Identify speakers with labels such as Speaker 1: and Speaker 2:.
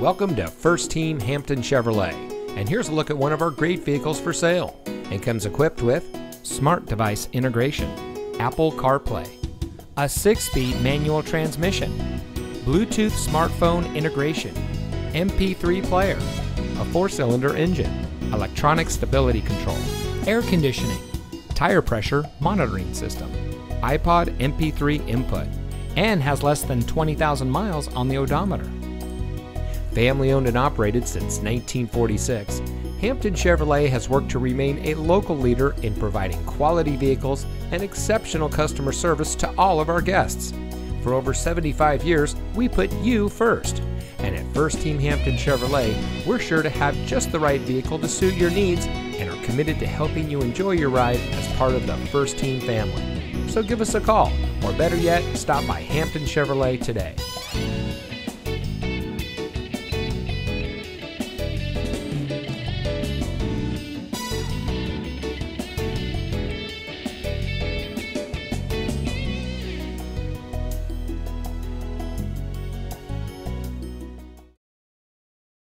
Speaker 1: Welcome to First Team Hampton Chevrolet, and here's a look at one of our great vehicles for sale. It comes equipped with smart device integration, Apple CarPlay, a six-speed manual transmission, Bluetooth smartphone integration, MP3 player, a four-cylinder engine, electronic stability control, air conditioning, tire pressure monitoring system, iPod MP3 input, and has less than 20,000 miles on the odometer. Family owned and operated since 1946, Hampton Chevrolet has worked to remain a local leader in providing quality vehicles and exceptional customer service to all of our guests. For over 75 years, we put you first. And at First Team Hampton Chevrolet, we're sure to have just the right vehicle to suit your needs and are committed to helping you enjoy your ride as part of the First Team family. So give us a call, or better yet, stop by Hampton Chevrolet today.